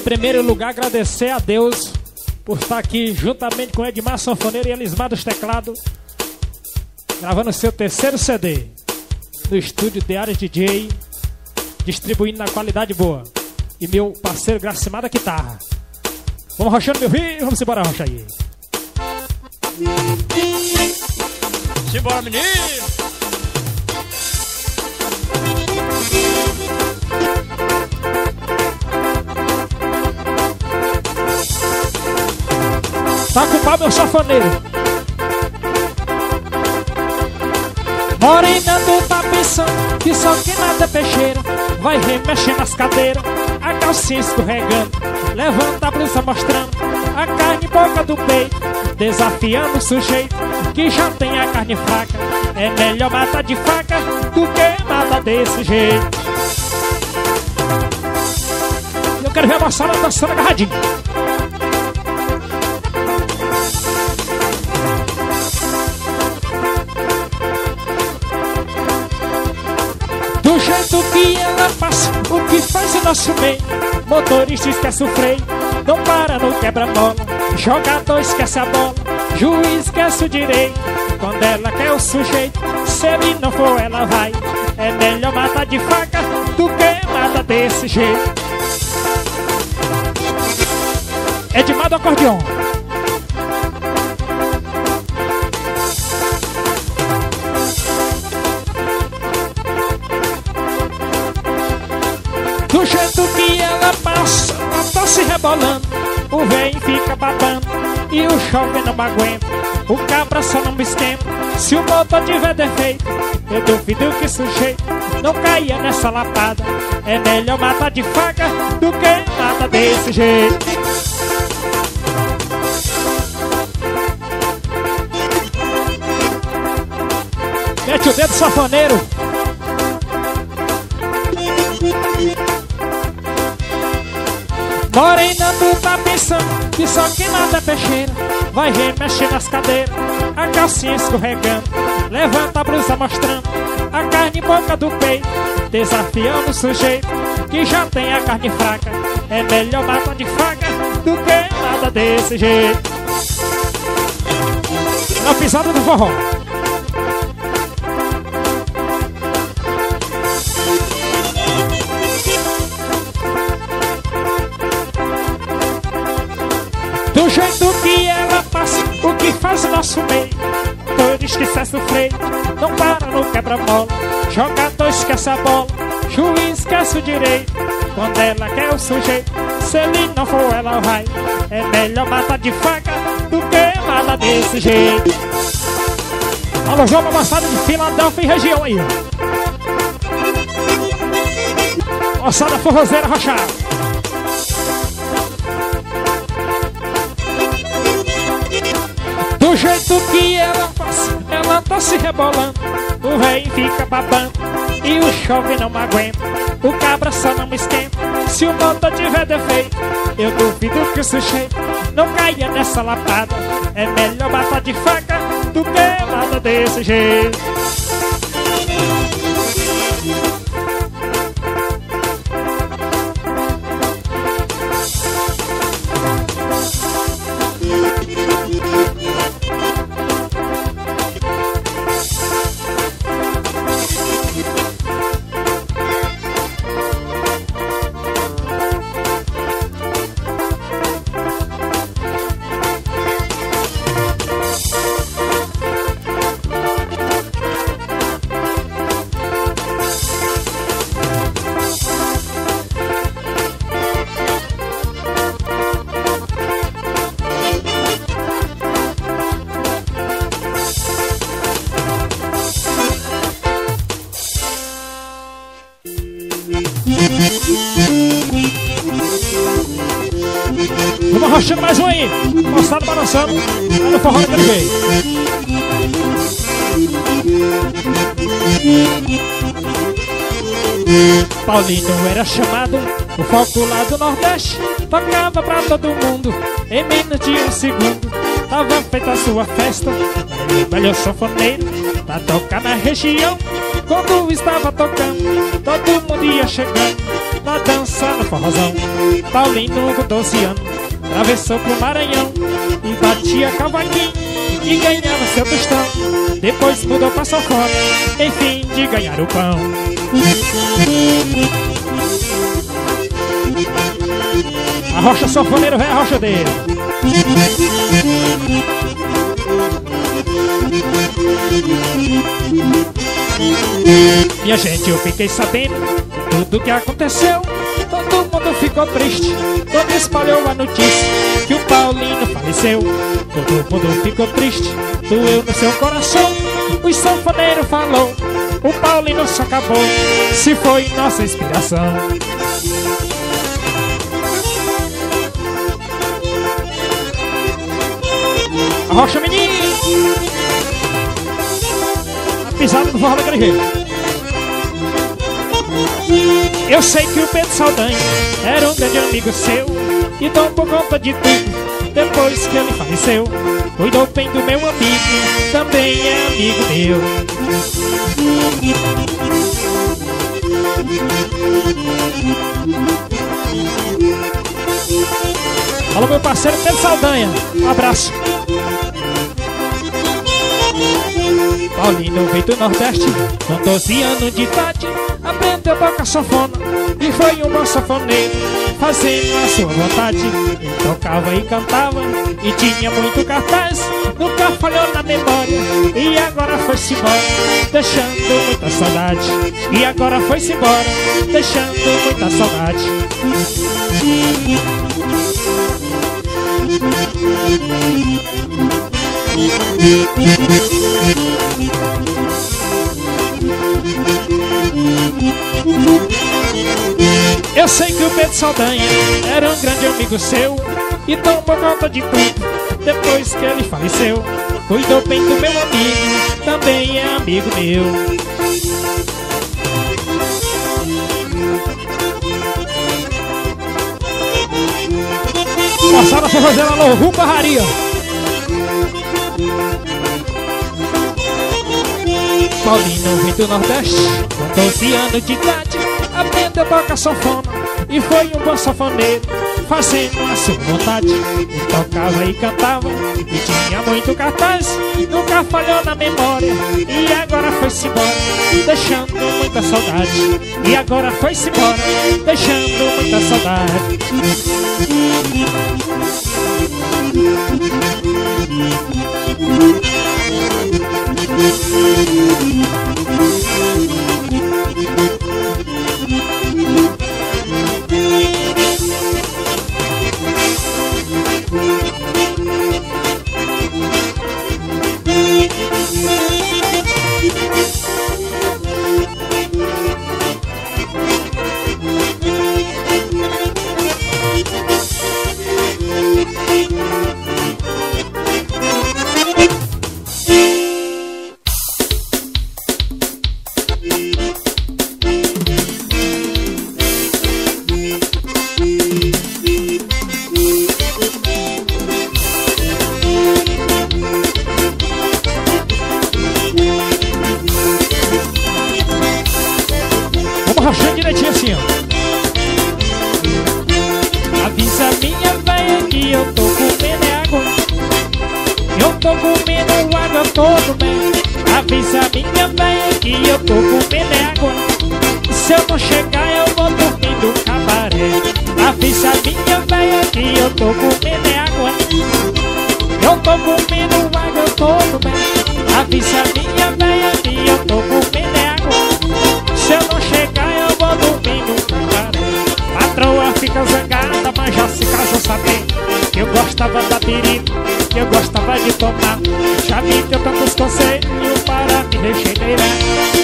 Em primeiro lugar, agradecer a Deus por estar aqui juntamente com Edmar Sanfoneiro e Elismar dos Teclados, gravando seu terceiro CD no estúdio Diário DJ, distribuindo na qualidade boa. E meu parceiro Gracimar da guitarra. Vamos rochando, meu filho? Vamos embora, rocha aí. Simbora, menino! Com o pau, meu safoneiro. Morena tu tá pensando que só quem nada é peixeira Vai remexer nas cadeiras, a calcinha escorregando Levanta a blusa mostrando a carne boca do peito Desafiando o sujeito que já tem a carne fraca. É melhor matar de faca do que matar desse jeito. Eu quero ver a moçada dançando agarradinho faz o nosso bem Motorista esquece o freio, não para no quebra-mola Jogador esquece a bola, juiz esquece o direito. Quando ela quer o sujeito, se ele não for ela vai. É melhor matar de faca do que matar desse jeito. De do acordeon Do jeito que ela passa, ela tá se rebolando. O velho fica babando e o chove não aguenta. O cabra só não me esquenta. Se o motor tiver defeito Eu duvido que sujeito não caia nessa lapada. É melhor matar de faca do que matar desse jeito. Mete o dedo safoneiro Morena, tu tá pensando que só quem nada é peixeira. Vai remexer nas cadeiras, a calcinha escorregando. Levanta a blusa mostrando a carne boca do peito. Desafiando o sujeito que já tem a carne fraca. É melhor matar de faca do que nada desse jeito. Na pisada do forró jeito que ela passa, o que faz o nosso meio Todo esquece o freio, não para no quebra-mola Jogador esquece a bola, juiz esquece o direito. Quando ela quer o sujeito, se ele não for ela vai. É melhor matar de faca do que matar desse jeito. Alô, João, moçada de Filadélfia e região aí. Moçada forrozeira rachada jeito que ela faz, ela tá se rebolando O rei fica babando e o chove não aguenta O cabra só não esquenta. Se o motor tiver defeito Eu duvido que o sujeito não caia nessa lapada. É melhor matar de faca do que matar desse jeito Paulinho era chamado o foco lá do Nordeste. Tocava pra todo mundo em menos de um segundo. Tava feita a sua festa. O melhor sanfoneiro pra tocar na região. Quando estava tocando, todo mundo ia chegando. Tá dançando forrozão. Paulino com 12 anos, atravessou pro Maranhão e batia cavaquinho e ganhava seu tostão. Depois mudou pra sanfona, enfim de ganhar o pão. A rocha sanfoneiro vem a rocha dele. Minha gente, eu fiquei sabendo tudo que aconteceu. Todo mundo ficou triste quando espalhou a notícia que o Paulino faleceu. Todo mundo ficou triste, doeu no seu coração. O sanfoneiro falou, o Paulino só acabou, se foi nossa inspiração. A rocha menino! A pisada do forró da Guerreiro. Eu sei que o Pedro Saldanha era um grande amigo seu E tomou conta de tudo depois que ele faleceu Cuidou bem do meu amigo, também é amigo meu. Fala meu parceiro Pedro Saldanha, um abraço. Paulino veio do Nordeste, com 12 anos de idade Aprendeu a tocar sanfona e foi um bom sanfoneiro Fazendo a sua vontade, ele tocava e cantava E tinha muito cartaz, nunca falhou na memória. E agora foi-se embora, deixando muita saudade. E agora foi-se embora, deixando muita saudade Eu sei que o Pedro Saldanha era um grande amigo seu E tomou conta de tudo depois que ele faleceu. Cuidou bem do meu amigo, também é amigo meu. Passada por fazer a Louvu Barraria Paulino vem do Nordeste Com 12 anos de idade Aprendeu a tocar sanfona E foi um bom sanfoneiro Fazendo a sua vontade. Ele tocava e cantava E tinha muito cartaz Nunca falhou na memória. E agora foi-se embora Deixando muita saudade. E agora foi-se embora Deixando muita saudade Vamos assim, ó. Avisa minha velha que eu tô comendo é água. Eu tô comendo água todo mês. Avisa minha velha que eu tô comendo é água. Se eu não chegar, eu vou dormir no cabaré. Avisa minha velha que eu tô comendo é água. Eu tô comendo água todo mês. Avisa minha velha que eu tô comendo água. Fica zangada, mas já se casou sabendo que eu gostava da perigo, que eu gostava de tomar. Já me deu tantos conselhos para me regenerar,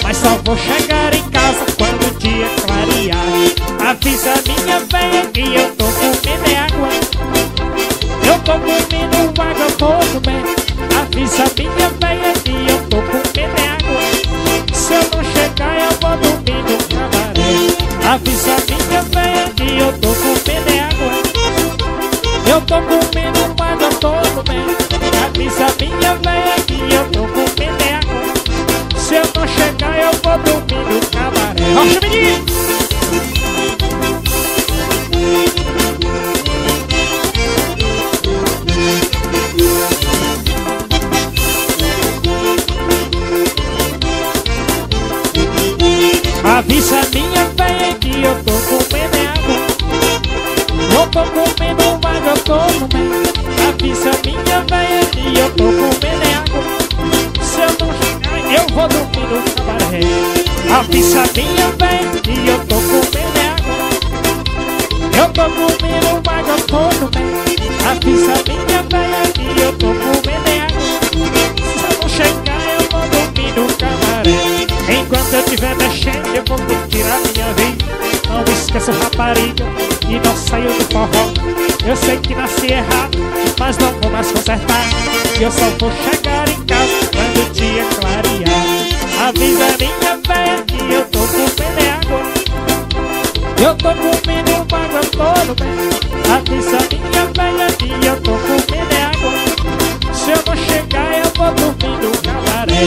mas só vou chegar em casa quando o dia clarear. Avisa minha velha que eu tô comendo é água. Eu tô comendo água todo mês. Avisa minha velha que eu tô comendo é água. Se eu não chegar, eu vou dormir no cabaré. Avisa minha velha que eu tô eu tô comendo, mas eu tô comendo Avisa minha véia que eu tô comendo é agora Se eu não chegar eu vou dormir no cabaré. Nossa, menino! Avisa minha vem e eu tô comendo água Eu tô comendo água todo bem Avisa minha vem e eu tô comendo água Se eu não chegar eu vou dormir no camaré Enquanto eu estiver mexendo eu vou curtir a minha vida. Não esqueça rapariga e não saio do forró. Eu sei que nasci errado, mas não vou mais consertar. Eu só vou chegar em casa quando o dia clarear. Avisa minha Eu tô comendo água todo bem Avisa minha véia que eu tô comendo água Se eu não chegar eu vou dormir no cabaré.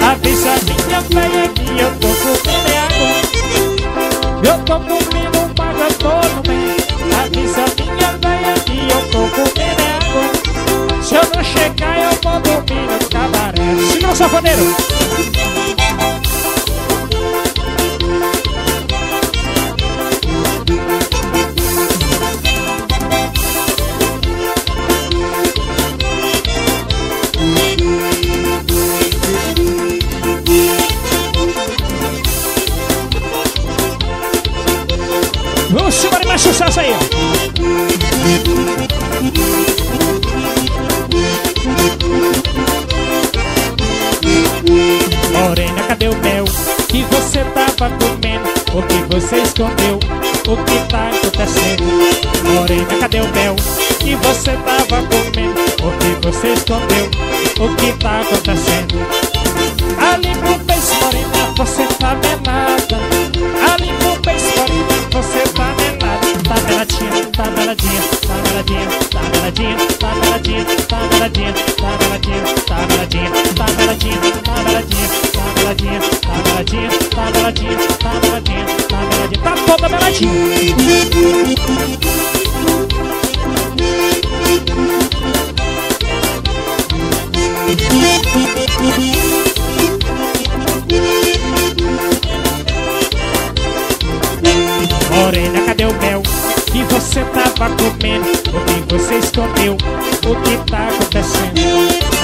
Avisa minha véia que eu tô comendo água Eu tô comendo água todo bem Avisa minha véia que eu tô comendo água Se eu não chegar eu vou dormir no cabaré. Segura o safoneiro Você escondeu o que tá acontecendo Morena, cadê o mel que você tava comendo? Porque você escondeu o que tá acontecendo Ali no beijo, morena, você tá danada Ali no beijo, morena, você tá danada Tá danadinha, tá danadinha, tá danadinha Tá danadinha, tá danadinha, tá danadinha Tá danadinha, tá danadinha, tá danadinha Tá danadinha, tá danadinha, tá danadinha Tá danadinha, tá danadinha toda meladinha Morena, cadê o mel que você tava comendo? O que você escondeu? O que tá acontecendo?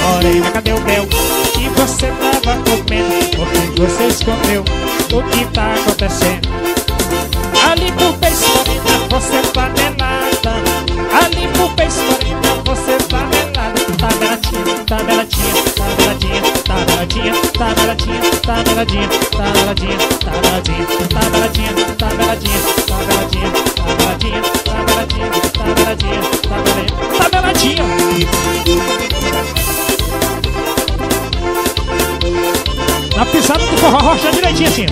Morena, cadê o mel que você tava comendo? O que você escondeu? O que tá acontecendo? você tá nenada Ali pro peixe linda, você tá nenada Tá baratinha, tá baratinha, tá baratinha Tá baratinha, tá baratinha, tá baratinha Tá baratinha, tá baratinha, tá baratinha Tá baratinha, tá baratinha, tá baratinha Tá baratinha, tá baratinha, tá baratinha Tá baratinha Na pisada do forró, rocha direitinho assim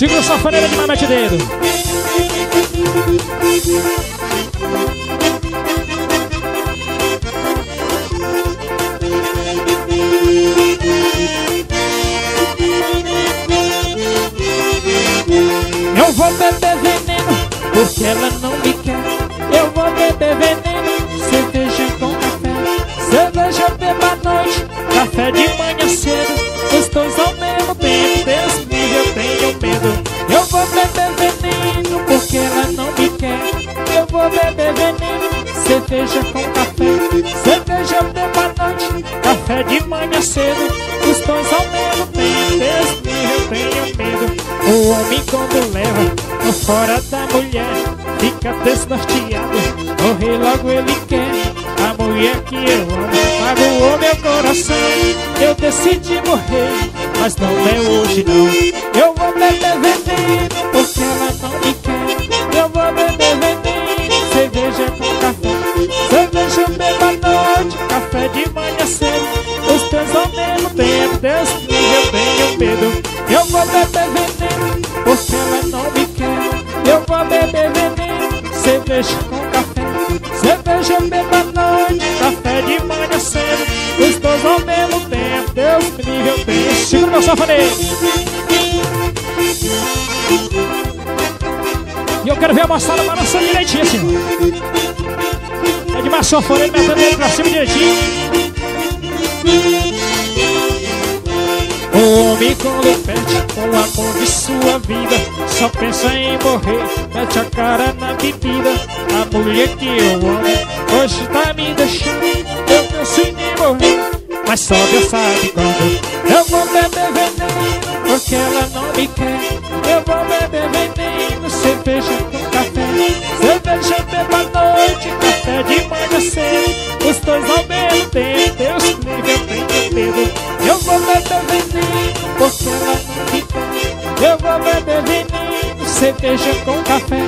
Segura essa faneira de mamete dedo. Eu vou beber veneno porque ela não me quer. Eu vou beber veneno. Cerveja beba à noite, café de manhã cedo. Os dois ao mesmo tempo, Deus me eu tenho medo. Eu vou beber veneno porque ela não me quer. Eu vou beber veneno, cerveja com café. Cerveja beba à noite, café de manhã cedo. Os dois ao mesmo tempo, Deus me eu tenho medo. O homem quando leva fora da mulher Fica desnorteado, morrer logo ele quer mulher que eu amo magoou meu coração. Eu decidi morrer, mas não é hoje não. Eu vou beber veneno, porque ela não me quer. Eu vou beber veneno, cerveja com café. Cerveja beba à noite, café de manhã cedo. Os teus ao mesmo tempo, Deus me eu tenho medo Eu vou beber veneno, porque ela não me quer. Eu vou beber veneno, cerveja com Cerveja beba à noite, café de manhã cedo Os dois ao mesmo tempo, Deus me livre, eu tenho Segura meu safaneiro E eu quero ver a moçada balançando direitinho assim. É de ele metendo ele pra cima direitinho. Homem quando perde o amor de sua vida Só pensa em morrer, mete a cara na bebida A mulher que eu amo hoje tá me deixando Eu penso em morrer, mas só Deus sabe quando Eu vou beber veneno, porque ela não me quer. Eu vou beber veneno, cerveja com café. Cerveja beba à noite, café de manhã cedo. Os dois ao mesmo tempo, Deus livre, eu tenho medo. Eu vou beber veneno, porque ela não me quer. Eu vou beber veneno, cerveja com café.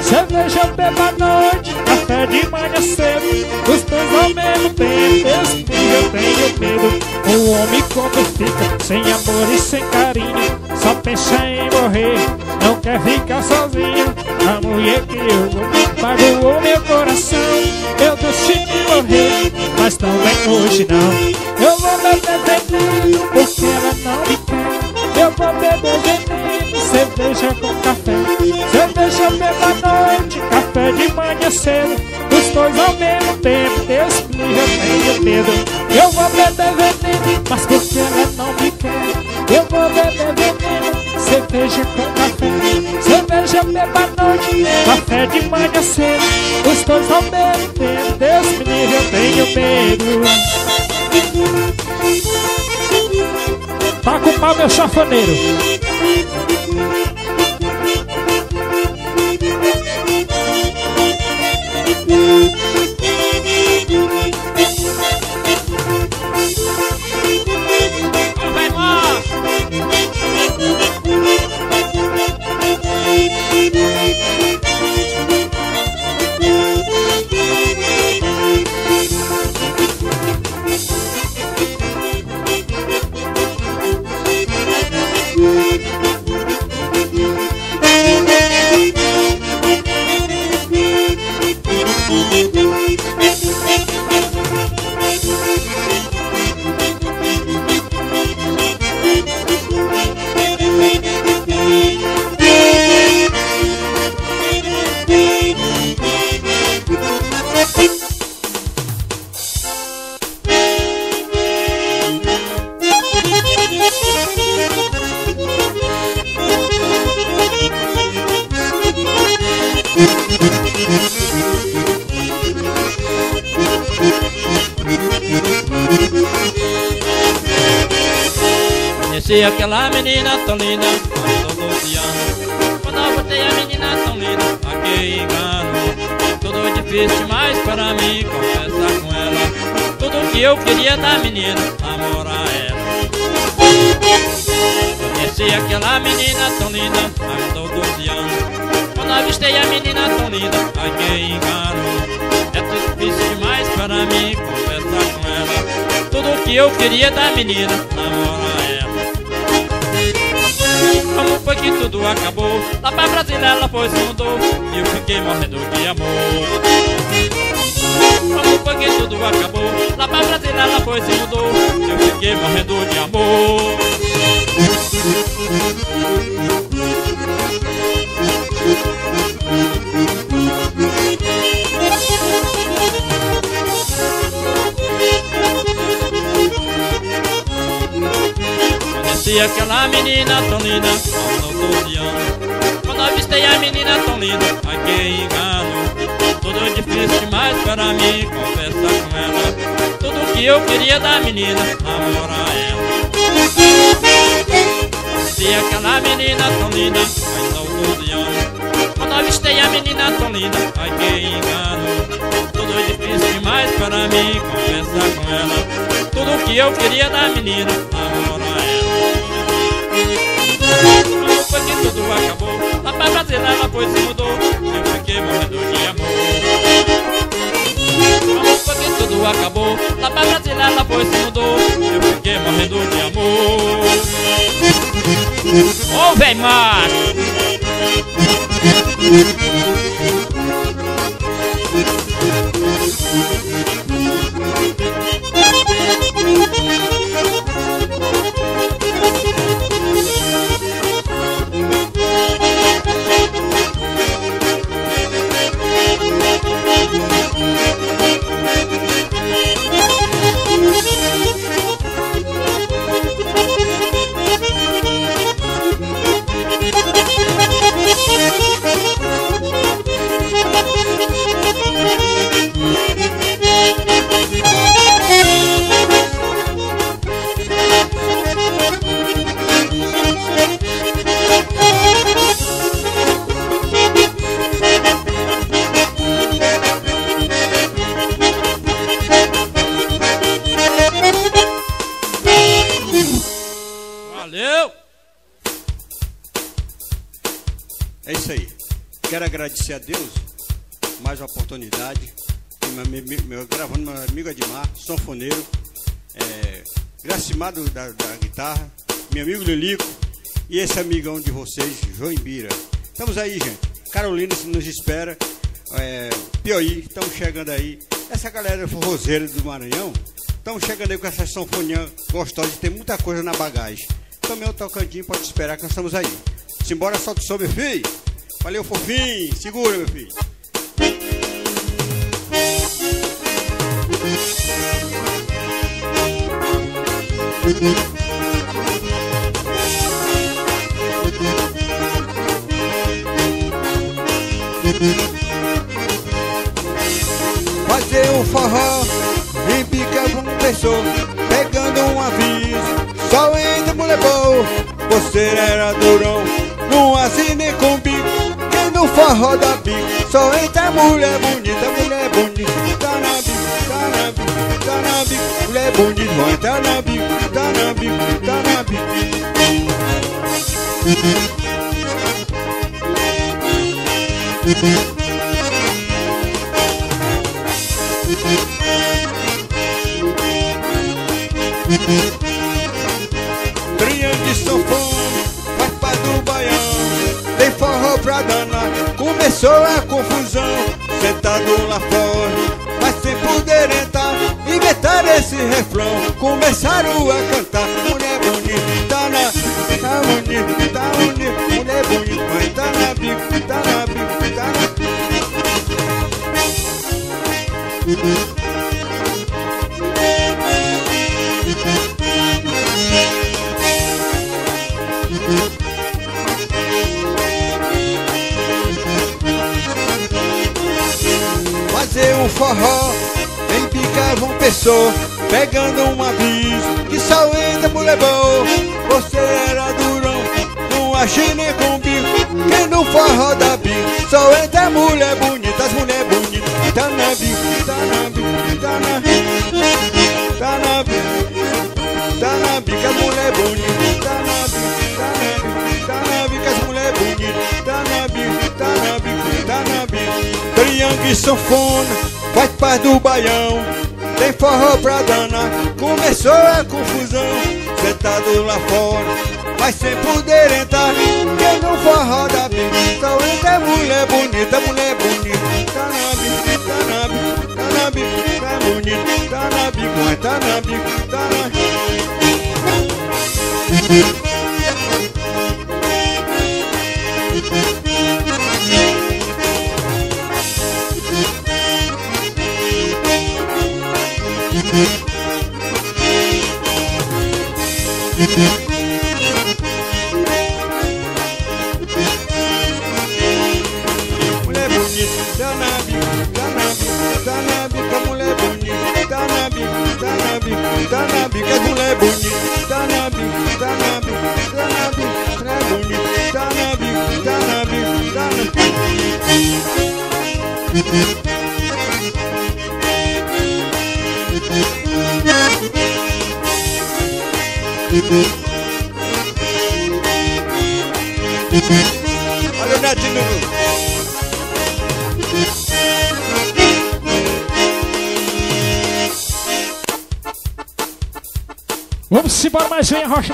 Cerveja beba à noite, café de manhã cedo. Os dois ao mesmo tempo, livre, eu tenho medo. O homem quando fica sem amor e sem carinho Só pensa em morrer, não quer ficar sozinho A mulher que eu amo magoou meu coração. Eu decidi morrer, mas não é hoje não. Eu vou beber veneno porque ela não me quer. Eu vou beber veneno, cerveja com café. Cerveja à noite, café de manhã cedo. Os dois ao mesmo tempo, Deus me eu tenho medo. Eu vou beber veneno, mas porque ela não me quer? Eu vou beber veneno, cerveja com café. Cerveja à noite, café de manhã cedo. Os dois ao mesmo tempo, Deus me eu tenho medo. Tá com pau meu chafaneiro Conheci ela foi se mudou E eu fiquei morrendo de amor. Como foi que tudo acabou? Lá pra Brasília ela foi se mudou E eu fiquei morrendo de amor. Conheci aquela menina tão linda aos 12 anos Avistei a menina tão linda, ai que engano. Tudo difícil demais para mim conversar com ela. Tudo que eu queria da menina, namorar ela. Conheci aquela menina tão linda aos 12 anos Quando avistei a menina tão linda, ai que engano. Tudo difícil demais para mim conversar com ela. Tudo que eu queria da menina, namorar como foi que tudo acabou? Brasília ela foi se mudou. Eu fiquei morrendo de amor. Como foi que tudo acabou? Brasília ela foi se mudou. Eu fiquei morrendo de amor. Ô oh, vem macho agradecer a Deus mais uma oportunidade. Meu, meu, gravando meu amigo Edmar, sanfoneiro, é, Gracimado da, da guitarra, meu amigo Lilico e esse amigão de vocês, João Bira. Estamos aí, gente. Carolina nos espera. É, Piauí, estamos chegando aí. Essa galera forrozeira do Maranhão, estamos chegando aí com essa sanfoninha gostosa de ter muita coisa na bagagem. Também o tocandinho pode esperar que nós estamos aí. Simbora, solta o som, meu filho. Valeu, fofinho. Segura, meu filho. Fazer um forró em pica um pessoa Pegando um aviso Só ainda mulher Você era durão Não assine com bico no forró da bico Só entra mulher bonita Mulher bonita Tá na bico, tá na bico, tá na bico Mulher bonita Vai tá na bico, tá na bico, tá na bico Triângulo de vai pra danar, começou a confusão Sentado lá fora, mas sem poder entrar. Inventaram esse refrão, começaram a cantar. Mulher bonita, tá na, tá bonita, tá bonita. Mulher bonita, mas tá na bico, tá na bico, tá na Fazer um forró em picava um pessoa Pegando um aviso que só entra mulher boa. Você era durão, não achei com bico Quem no forró da bico Só entra mulher bonita, as mulher bonitas Tá na bico, tá na bico, tá na Tá na bico, tá na bico As mulher bonita, tá na bico, tá na bico Tá na bico, as mulher bonita Triângulo e sanfona, faz parte do baião. Tem forró pra danar, começou a confusão. Sentado lá fora mas sem poder entrar Quem não forró da bico Só entra mulher bonita, mulher bonita. Tá na bico, tá bonita, tá na bico, mas tá na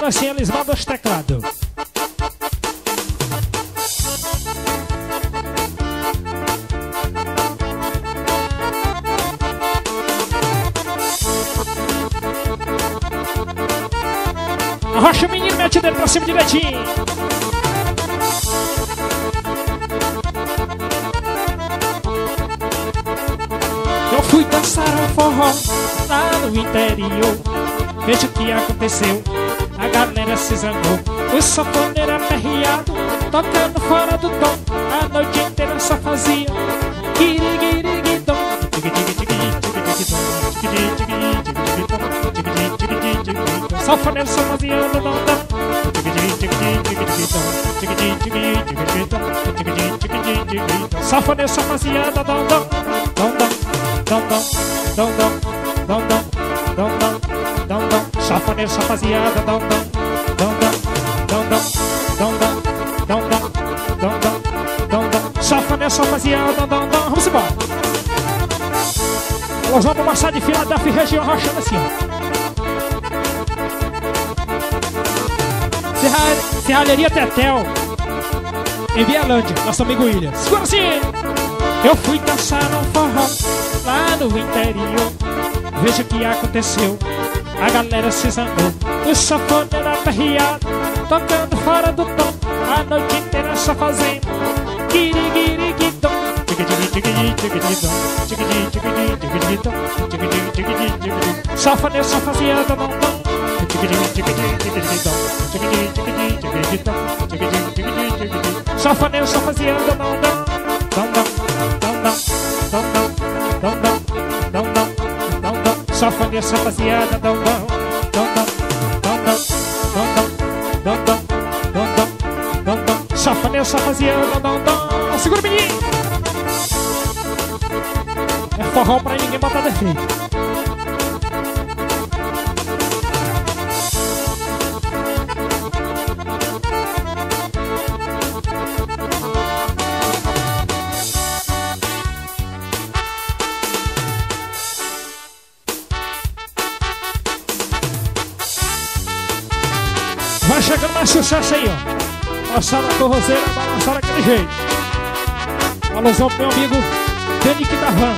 Lanche Elisvaldo sanfoneiro aperreado, tocando fora do tom, a noite inteira só fazia kiriguiriguidom. Só fazia no dom dom. Sanfoneiro só fazia no dom dom. Dom dom, dom dom, dom dom, dom dom, dom dom, dom dom. Só fazia no dom dom, dom dom. Safané, safaziada, dão. Vamos embora. Nós vamos passar de fila da região rachando assim, ó. Serra, Serralheria Tetel. Em Vialândia, nosso amigo William. Segura assim! Eu fui dançar um forró lá no interior. Veja o que aconteceu. A galera se zangou. O safoneiro aperreado Tocando fora do tom A noite inteira só fazendo Guiri, guiri, guidom Só falei, só fazia do montão só falei, só fazia do montão Só falei, só fazia do montão só fazia dom dom dom Segura menino. É forró pra ninguém botar defeito. Chegando mais sucesso aí, ó. Passar na forrozeira balançar daquele jeito. Alusão pro meu amigo Dani Kitarran.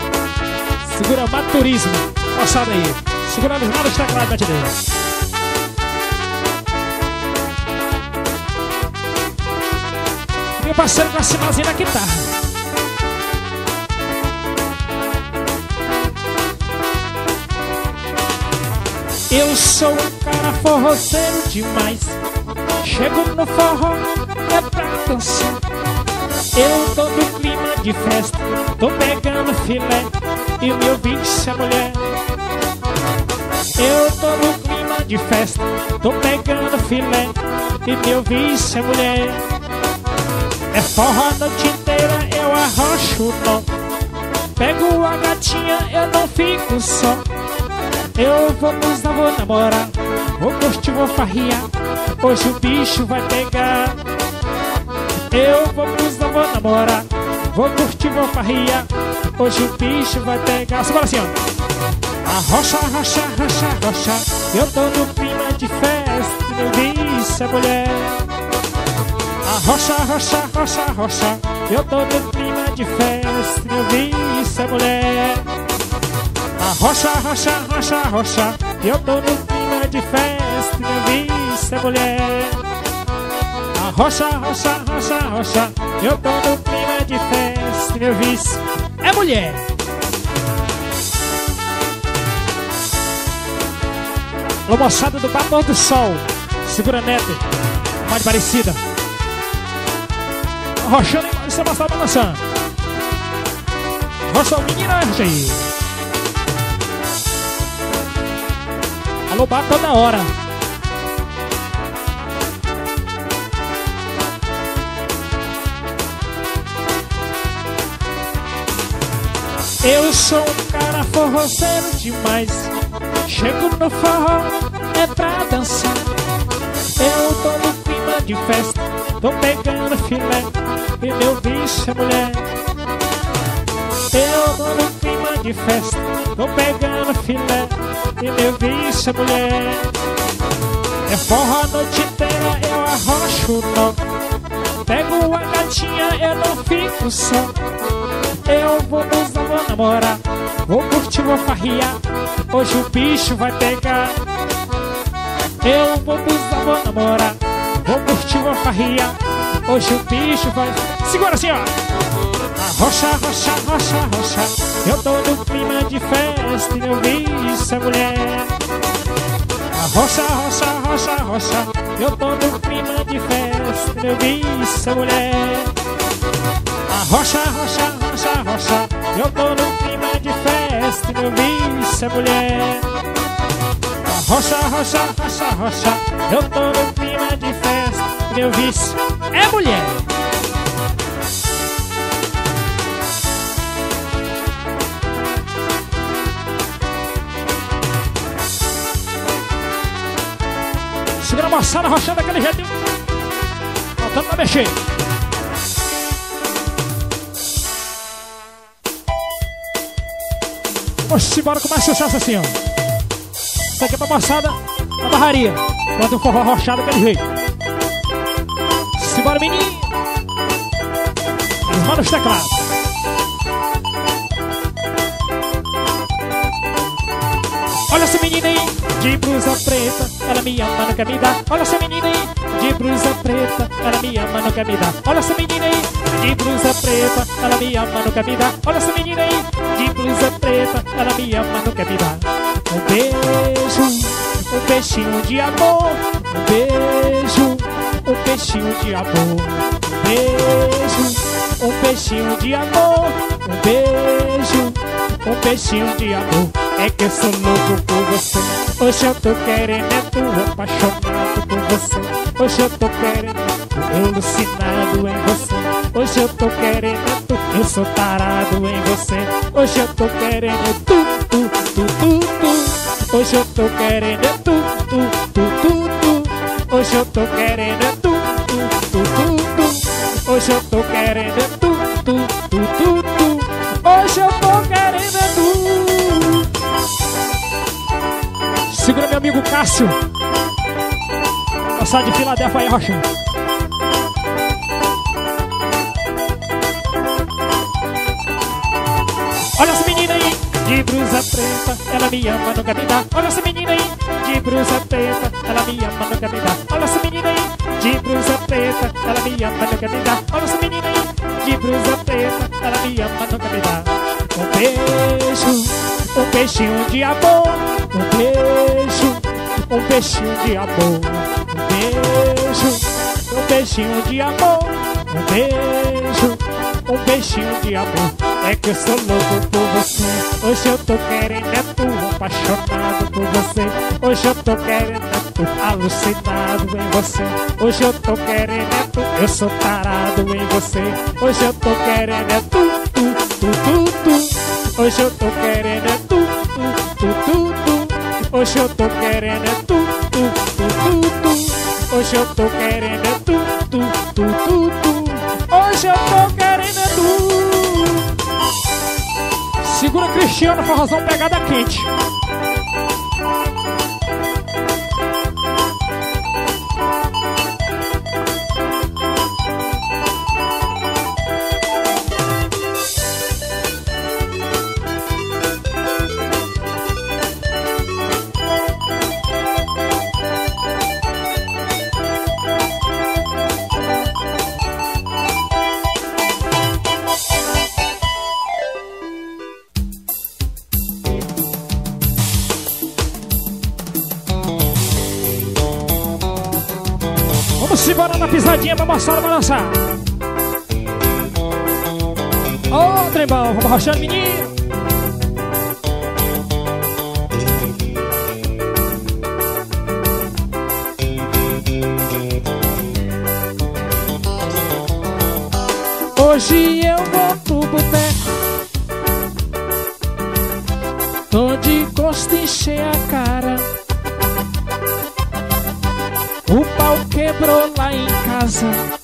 Segura Mato Turismo. Passada aí. Segura a nada está claro, Bete Deus. Meu parceiro com a cimãzinha da guitarra. Eu sou um cara forroceiro demais. Chego no forró, é pra dançar. Eu tô no clima de festa Tô pegando filé E meu bicho é mulher. Eu tô no clima de festa Tô pegando filé E meu bicho é mulher. É forró a noite inteira Eu arrocho nó Pego a gatinha, eu não fico só. Eu vou não vou namorar Vou curtir, vou farriar Hoje o bicho vai pegar. Eu vou não vou namorar. Vou curtir, vou farriar Hoje o bicho vai pegar. Simbora assim, ó. Arrocha, arrocha, arrocha, arrocha. Eu tô no clima de festa Meu bicho é mulher. Arrocha, arrocha, arrocha, arrocha. Eu tô no clima de festa Meu bicho é mulher. Rocha, rocha, rocha, rocha Eu tô no clima de festa é mulher. A rocha, rocha, rocha, rocha Eu tô no clima de festa Meu vice. É mulher. Alô moçada do Vapor do Sol Segura Neto Mais parecida. Rochando e Maurício Sebastião balançando. Rocha, menino, RGI roubar toda hora. Eu sou um cara forrozeiro demais. Chego no forró, é pra dançar. Eu tô no clima de festa, tô pegando filé. E meu bicho é mulher. Eu tô no de festa, tô pegando filé e meu vício é mulher. É forró a noite inteira, eu arrocho nó. Pego a gatinha, eu não fico só. Eu vou usar, vou namorar. Vou curtir, vou farriar. Hoje o bicho vai pegar. Eu vou usar, vou namorar. Vou curtir, vou farriar. Hoje o bicho vai. Segura assim, ó. Rocha, rocha, rocha, rocha Eu tô no clima de festa e meu vício é mulher. Rocha, rocha, rocha, rocha Eu tô no clima de festa e meu vício é mulher. Rocha, rocha, rocha, rocha Eu tô no clima de festa e meu vício é mulher. Rocha, rocha, rocha, rocha Eu tô no clima de festa meu vício é mulher Vira a moçada rochando daquele jeito. Voltando pra mexer. Vamos bora com mais sucesso assim, ó. Isso aqui é pra moçada da barraria. Bota um forró rochado daquele jeito. Simbora, menino. As manos teclados. Olha essa menina aí, de blusa preta ela me ama, não quer me dar. Olha essa menina aí, de blusa preta, ela me ama, não quer me dar. Olha essa menina aí, de blusa preta, ela me ama, não quer me dar. Olha essa menina aí, de blusa preta, ela me ama, não quer me dar. Um beijo, um peixinho de amor, um beijo, um peixinho de amor, um beijo, um peixinho de amor, um beijo, um peixinho de amor. É que eu sou louco por você. Hoje eu tô querendo, é tu apaixonado por você. Hoje eu tô querendo, tô alucinado em você. Hoje eu tô querendo, é tu, eu sou tarado em você. Hoje eu tô querendo, é tu, tu, tu, tu, tu. Hoje eu tô querendo, tu, tu, tu, tu, tu. Hoje eu tô querendo, tu, tu, tu, tu, tu. Hoje eu tô querendo, tu, Cássio. Passar de Filadélfia aí, Rocha. Olha essa menina aí, de blusa preta, ela me ama, nunca me. Olha essa menina aí, de blusa preta, ela me ama, nunca me. Olha essa menina aí, de blusa preta, ela me ama, nunca me. Olha essa menina aí, de blusa preta, ela me ama, nunca me. Um beijo, um peixinho de amor, um beijo, um peixinho de amor, um beijo, um peixinho de amor, um beijo, um peixinho de amor. É que eu sou louco por você. Hoje eu tô querendo é tu, apaixonado por você. Hoje eu tô querendo é tu, alucinado em você. Hoje eu tô querendo é tu, eu sou tarado em você. Hoje eu tô querendo é tu, tu, tu, tu, tu. Hoje eu tô querendo é tu, tu, tu, tu, tu. Hoje eu tô querendo é tu, tu, tu, tu, tu. Hoje eu tô querendo é tu, tu, tu, tu, tu. Hoje eu tô querendo é tu. Segura Cristiano, forrozão pegada quente. Balançar. Ô, trembão, vamos rochando, menino. Hoje eu vou pro boteco Tô de gosto encher a cara O pau quebrou lá em casa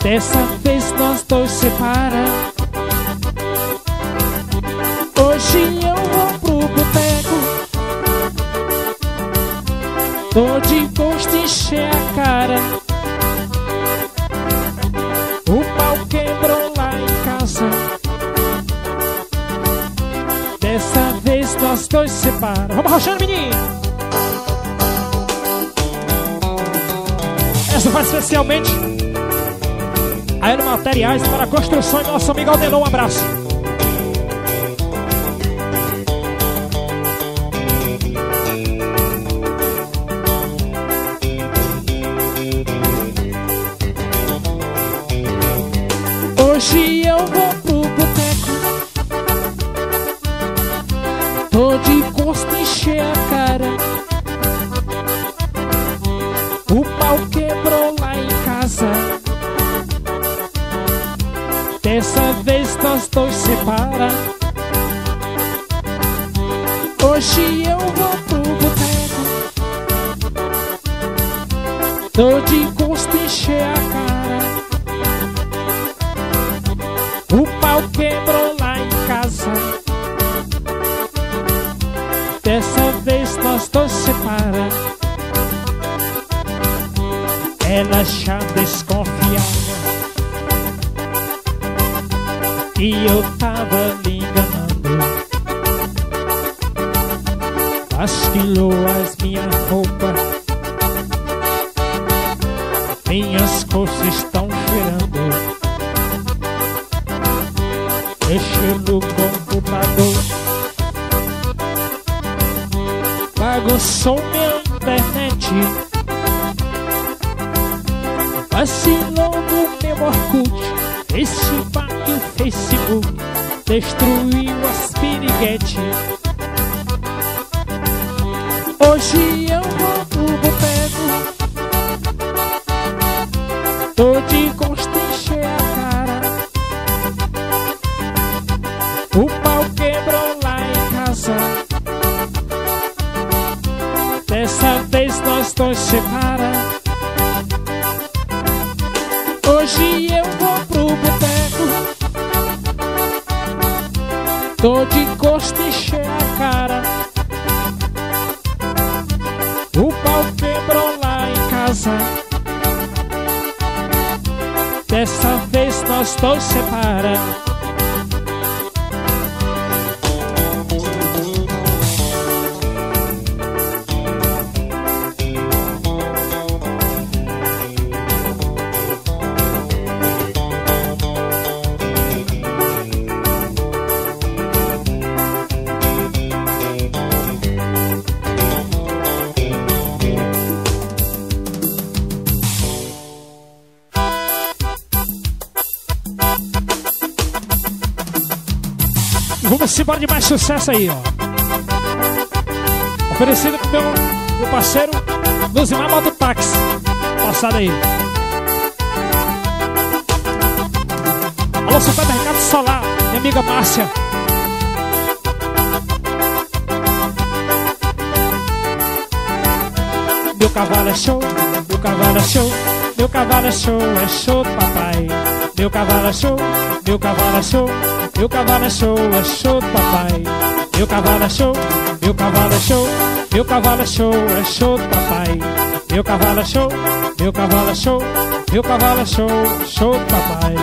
Dessa vez nós dois separa. Especialmente a Elo Materiais para a construção e nosso amigo Aldelon. Um abraço. Asquilou as minhas roupas. Minhas coxas estão cheirando. Mexeu no computador Bagunçou minha internet Vacilou no meu Orkut. Facebook e o Facebook. Destruiu as piriguete Embora de mais sucesso aí, ó. Oferecido pro meu, meu parceiro Luzimar Mototáxi. Passada aí. Alô, Supermercado Solar, minha amiga Márcia. Meu cavalo é show, meu cavalo é show, meu cavalo é show, é show, papai. Meu cavalo é show, meu cavalo é show, meu cavalo é show, é show, papai. Meu cavalo é show, meu cavalo é show, meu cavalo é show, é show, papai. Meu cavalo é show, meu cavalo é show, meu cavalo é show, show, papai.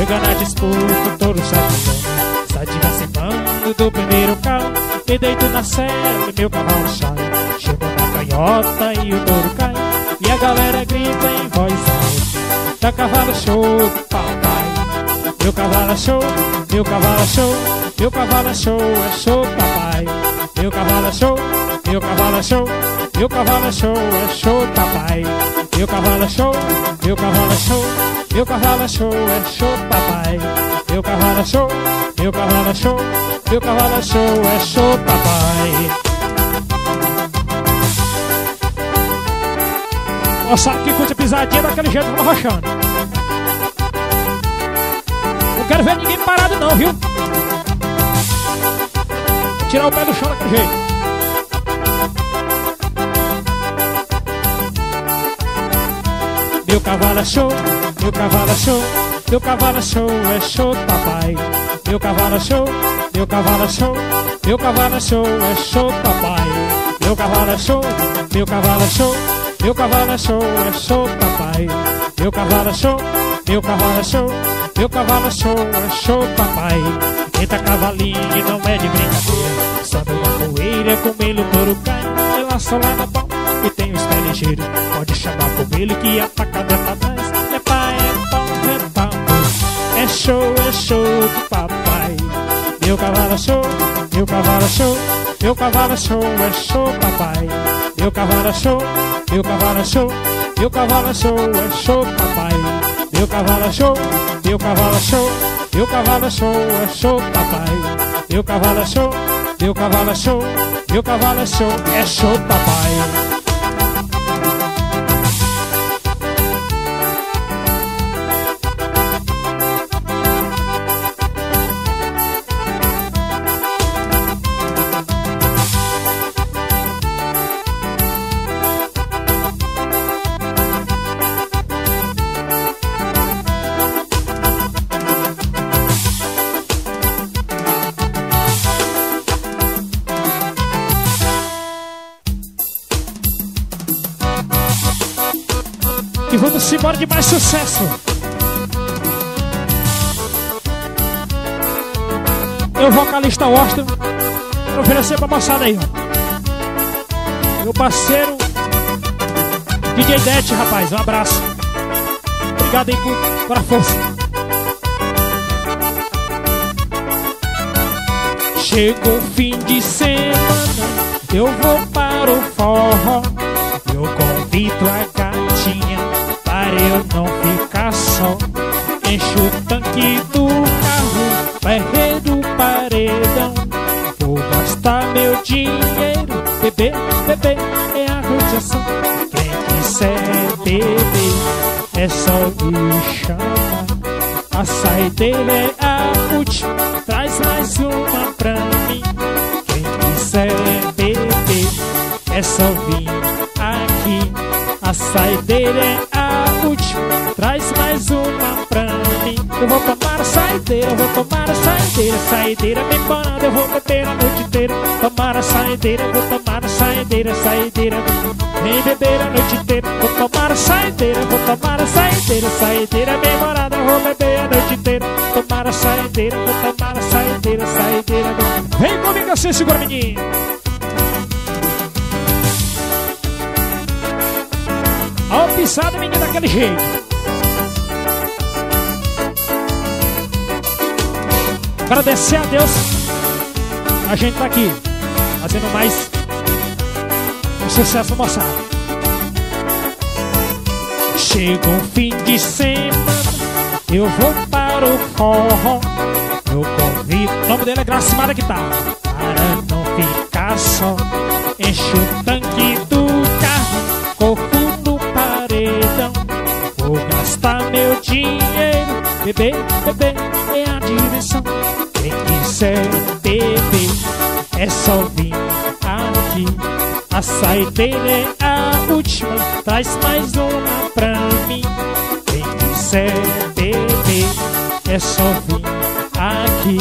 Chega na disputa, todo sabe Sai de vacilando do primeiro carro Me deito na cela, meu cavalo sai Chego na canhota e o touro cai E a galera grita em voz alta Tá cavalo show, papai Meu cavalo é show, meu cavalo é show Meu cavalo é show, é show, papai Meu cavalo é show, meu cavalo é show Meu cavalo é show, é show, papai Meu cavalo é show, meu cavalo é show Meu cavalo é show, é show, papai Meu cavalo é show, meu cavalo é show Meu cavalo é show, é show, papai Moçada que curte pisadinha daquele jeito, vamos rochando. Quero ver ninguém parado não, viu? Tirar o pé do chão daquele jeito. Meu cavalo é show, meu cavalo é show, meu cavalo é show, é show papai. Meu cavalo é show, meu cavalo é show, meu cavalo é show, é show papai. Meu cavalo é show, meu cavalo é show, meu cavalo é show, é show papai. Meu cavalo é show, meu cavalo é show, meu cavalo show, é show papai. Eita cavalinho não é de brincadeira, só uma poeira com ele o couro cai. Ela só lá na palma e tem os pés ligeiros. Pode chamar por ele que a facada pra trás. É pai, é pau, é pau. É show, é show de papai. Meu cavalo show, meu cavalo show, meu cavalo show, é show papai. Meu cavalo show, meu cavalo show, meu cavalo show, é show papai. Meu cavalo é show, meu cavalo é show, meu cavalo é show, é show papai. Meu cavalo é show, meu cavalo é show, meu cavalo é show, é show papai. Embora de mais sucesso. Eu, vocalista Washington, vou oferecer pra moçada aí, ó. Meu parceiro DJ Det, rapaz, um abraço. Obrigado aí por, por a força. Chegou o fim de semana, eu vou para o forró. Eu convido a eu não ficar só. Encho o tanque do carro, perre do paredão. Vou gastar meu dinheiro, bebê, bebê, é a rotação. Quem quiser beber, é só me chamar. A saideira é a última, traz mais uma pra mim. Quem quiser beber, é só vir aqui. A saideira é Eu vou tomar a saideira, vou tomar a saideira, saideira bem bolada, eu vou beber a noite inteira. Tomar a saideira, vou tomar a saideira, saideira, vem beber a noite inteira. Vou tomar a saideira, vou tomar a saideira, saideira bem bolada, eu vou beber a noite inteira. Tomar a saideira, vou tomar a saideira, saideira. Vem comigo assim, segura menino. Ó, pisada, menino, daquele jeito. Agradecer a Deus. A gente tá aqui fazendo mais um sucesso moçada. Chega o fim de semana, eu vou para o forró. Eu convido, o nome dele é Gracimara Guitarra. Para não ficar só, enche o tanque do carro, corro no paredão. Vou gastar meu dinheiro, beber, beber quiser beber, é só vir aqui. A saideira é a última, traz mais uma pra mim. Quem quiser beber, é só vir aqui.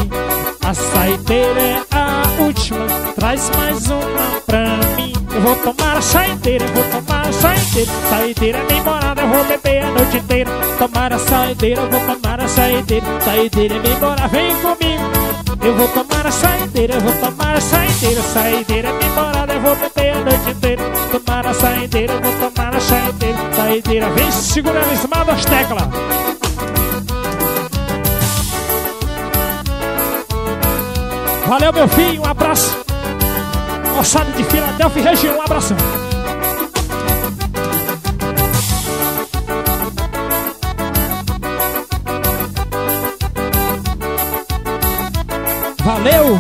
A saideira é a última, traz mais uma pra mim. Eu vou tomar a saideira, vou tomar a saideira. Saideira bem morada, eu vou beber a noite inteira. Tomar a saideira, vou tomar a saideira. Saideira bem morada, vem comigo. Eu vou tomar a saideira, eu vou tomar a saideira. Saideira bem morada, eu vou beber a noite inteira. Tomar a saideira, eu vou tomar a saideira. Saideira, vem segurando em cima das teclas. Valeu, meu filho, um abraço. Moçada de Filadélfia e região, um abração. Valeu!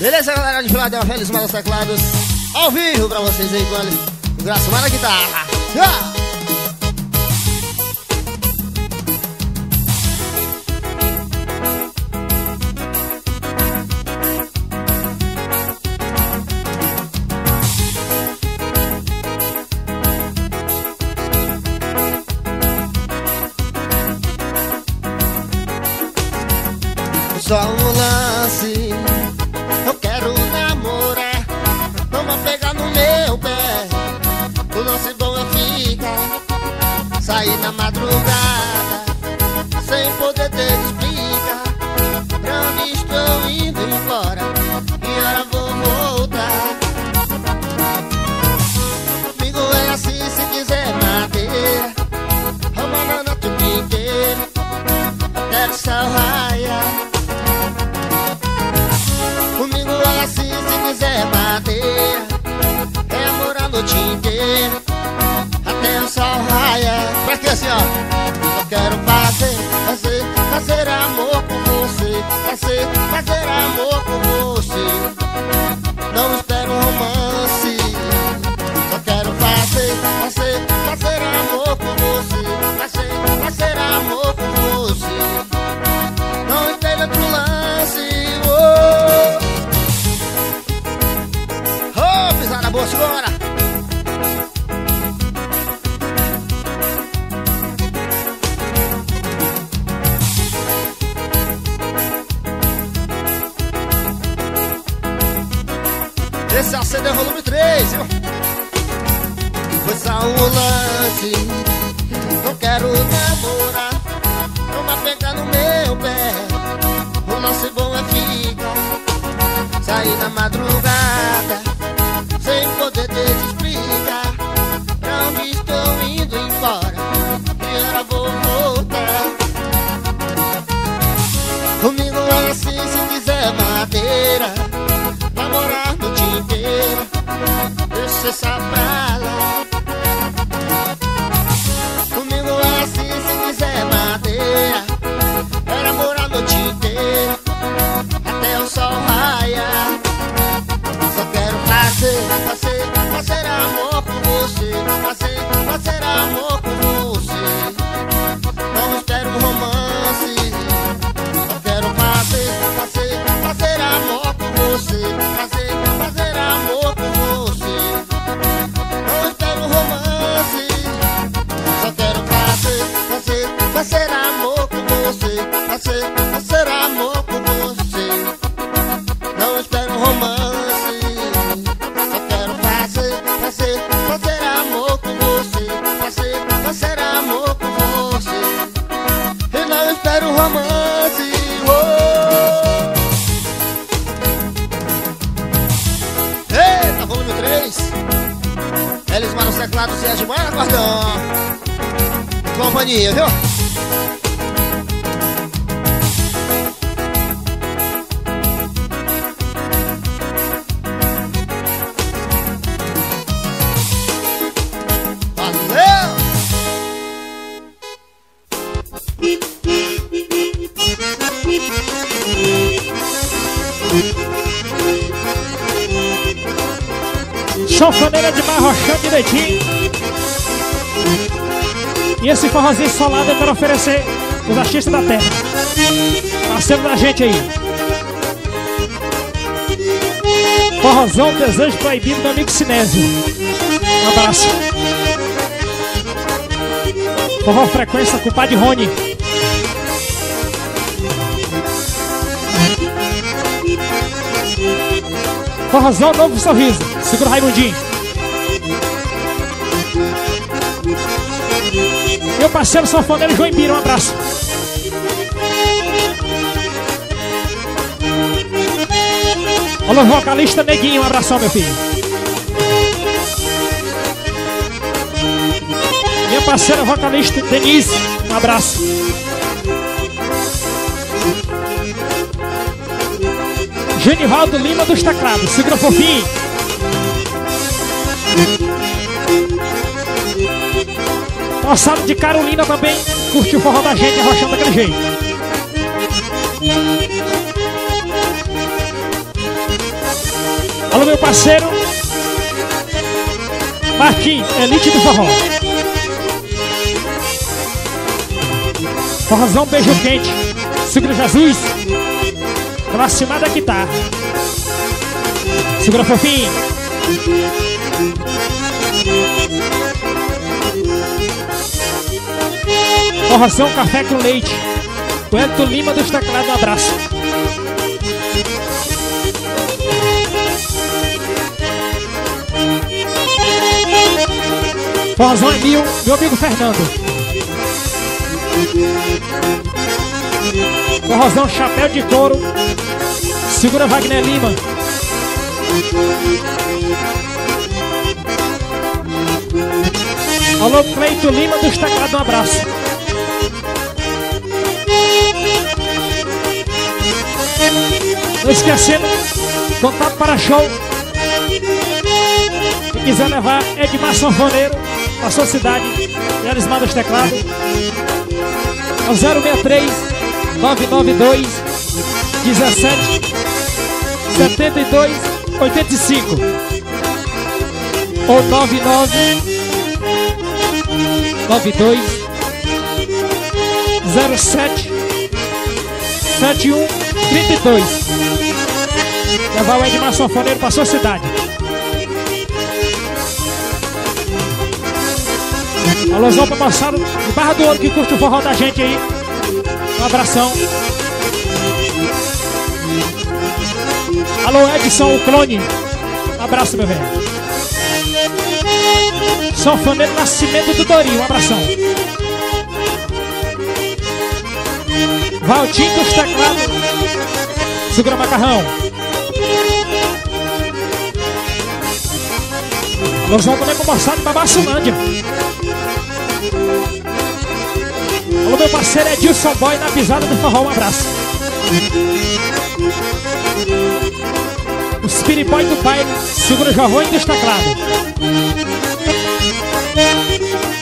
Beleza, galera de Filadélfia, eles malos teclados. Ao vivo pra vocês aí com graça Graçumar na guitarra. Ah! Só madrugada. Chofaneira de barro rochando direitinho. E esse forrozinho solado é para oferecer os artistas da terra. Parceiro da gente aí. Forrozão Desejo Proibido do amigo Sinésio. Um abraço. Forró Frequência, compadre Rony. Forrozão Novo Sorriso. Segura o Raimundinho. Meu parceiro sanfoneiro João Bira, um abraço. Alô, vocalista Neguinho, um abração, meu filho. Minha parceira vocalista Denise, um abraço. Genivaldo Lima dos Teclados, segura fofinho. Moçada de Carolina também curtiu o forró da gente, arrochando daquele jeito. Alô, meu parceiro. Martim, elite do forró. Forrozão beijo quente. Segura Jesus. Classe nada que tá. Segura fofinho. Forrozão café com leite. O Lima dos teclados, um abraço. Forrozão é mil, meu amigo Fernando. Forrozão chapéu de couro. Segura Wagner Lima. Alô, Cleito Lima dos teclados, um abraço. Não esquecendo, contato para show. Quem quiser levar Edmar Sanfoneiro para sua cidade, mandam os teclados. É o 063 992 17 72 85 ou 99 92 07 71 32 Levar o Edmar Sanfoneiro para sua cidade. Alôzão pra moçada de Barra do Ouro que curte o forró da gente aí. Um abração. Alô Edson, o clone. Um abraço meu velho. Sanfoneiro Nascimento do Dorinho, um abração. Valtinho dos teclados. Segura macarrão. Nós vamos também com o moçado pra Baçulândia. Alô, meu parceiro Edilson Boy na pisada do forró, um abraço. O Spirit Boy do baile, segura o Jorrão dos teclados.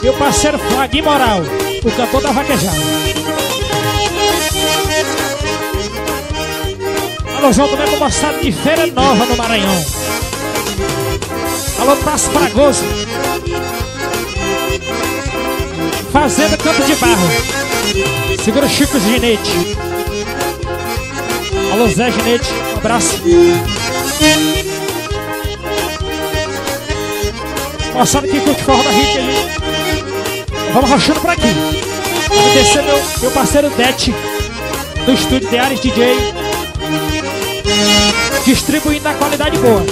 Meu parceiro Flagui Moral, o cantor da vaquejada. João, também com moçada de Feira Nova no Maranhão. Alô, Praça Fragoso. Fazenda Campo de Barro. Segura Chico Ginete. Alô, Zé Ginete, um abraço. Moçada que curte forró da Hit aí. Vamos rachando por aqui. Vamos descer meu, meu parceiro Det do estúdio de Ares DJ. Distribuindo a qualidade boa.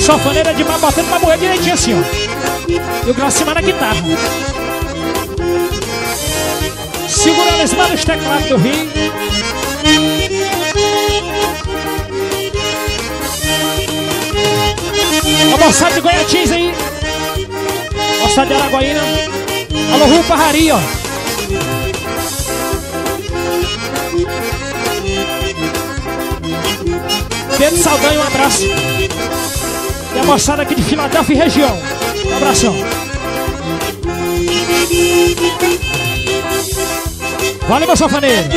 Sofaneira de mar botando pra morrer direitinho assim, ó. E o grau cima na guitarra. Segurando as mãos teclados do Rio. A moçada de Goiatins aí. Moçada de Araguaína. Alô, Rua Parrari, ó. Pedro Saldanha, um abraço. E a moçada aqui de Filadélfia e região. Um abração. Valeu, meu safaneiro.